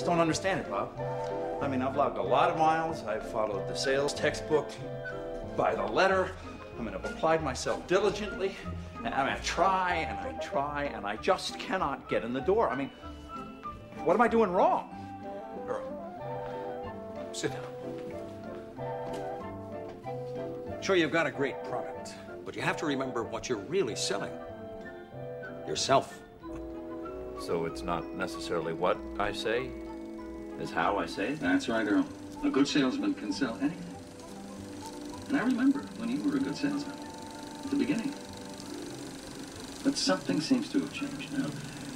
just don't understand it, Bob. I mean, I've logged a lot of miles. I've followed the sales textbook by the letter. I mean, I've applied myself diligently. And I mean, I try and I try and I just cannot get in the door. I mean, what am I doing wrong? Earl, sit down. Sure, you've got a great product, but you have to remember what you're really selling yourself. So it's not necessarily what I say, is how I say it? That's right, Earl. A good salesman can sell anything. And I remember when you were a good salesman at the beginning. But something seems to have changed now.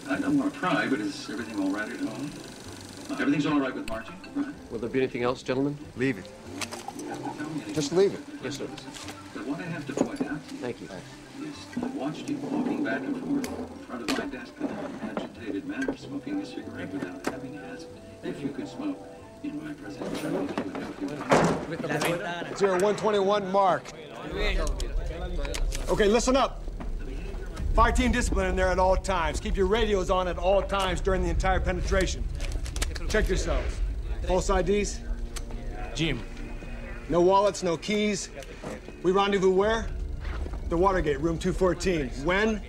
I don't want to pry, but is everything all right at home? Everything's all right with Margie, right? Will there be anything else, gentlemen? Leave it. You haven't to tell me anything. Just leave it. Yes, sir. But what I have to point out to you Thank you. is I watched you walking back and forth in front of my desk in an manner, smoking a cigarette without having asked if you could smoke in my presence. I think you would have to- It's here 121 Mark. Okay, listen up. Fire team discipline in there at all times. Keep your radios on at all times during the entire penetration. Check yourselves. False IDs? Jim. No wallets, no keys. We rendezvous where? The Watergate, room 214. When?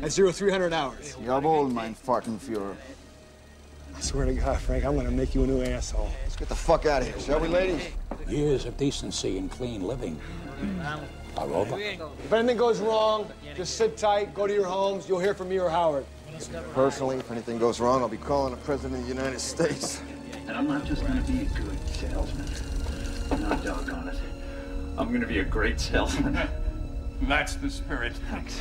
At 0300 hours. Jawohl, mein Fartenführer. I swear to God, Frank, I'm gonna make you a new asshole. Let's get the fuck out of here, shall we, ladies? Years of decency and clean living are over. If anything goes wrong, just sit tight, go to your homes. You'll hear from me or Howard. Personally, if anything goes wrong, I'll be calling the President of the United States. And I'm not just going to be a good salesman. No, doggone it. I'm going to be a great salesman. That's the spirit. Thanks.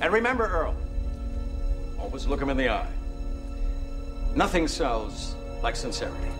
And remember, Earl, always look him in the eye. Nothing sells like sincerity.